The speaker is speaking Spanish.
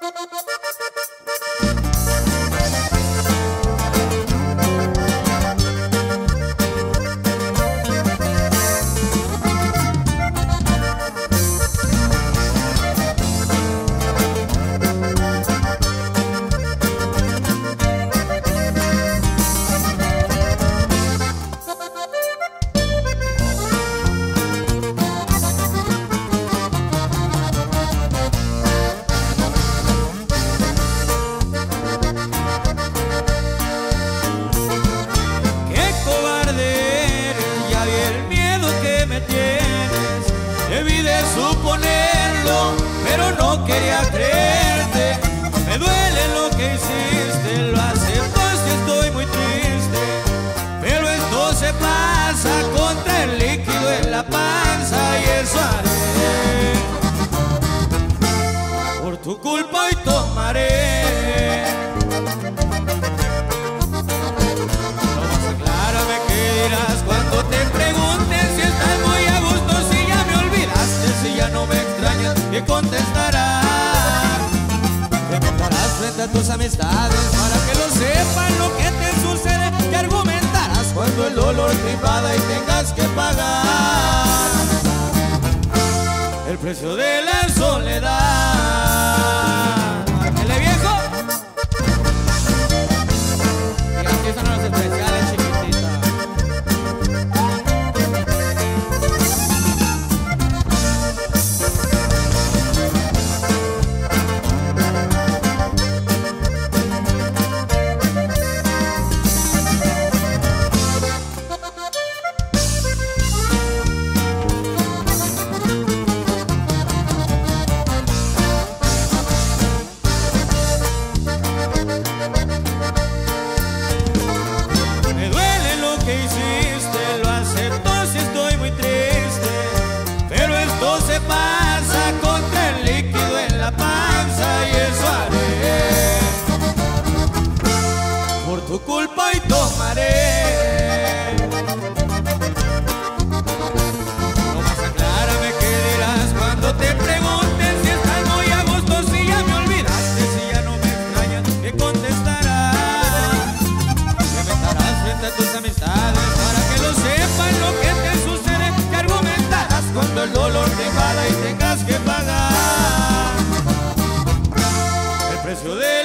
Thank you. Debí de suponerlo, pero no quería creerte. Me duele lo que hiciste, lo acepto si estoy muy triste. Pero esto se pasa contra extrañas, ¿qué contestarás? Te contarás frente a tus amistades para que lo sepan lo que te sucede, que argumentarás cuando el dolor te y tengas que pagar el precio de la hiciste, lo acepto si estoy muy triste. Pero esto se pasa contra el líquido en la panza el dolor te invada y tengas que pagar. El precio de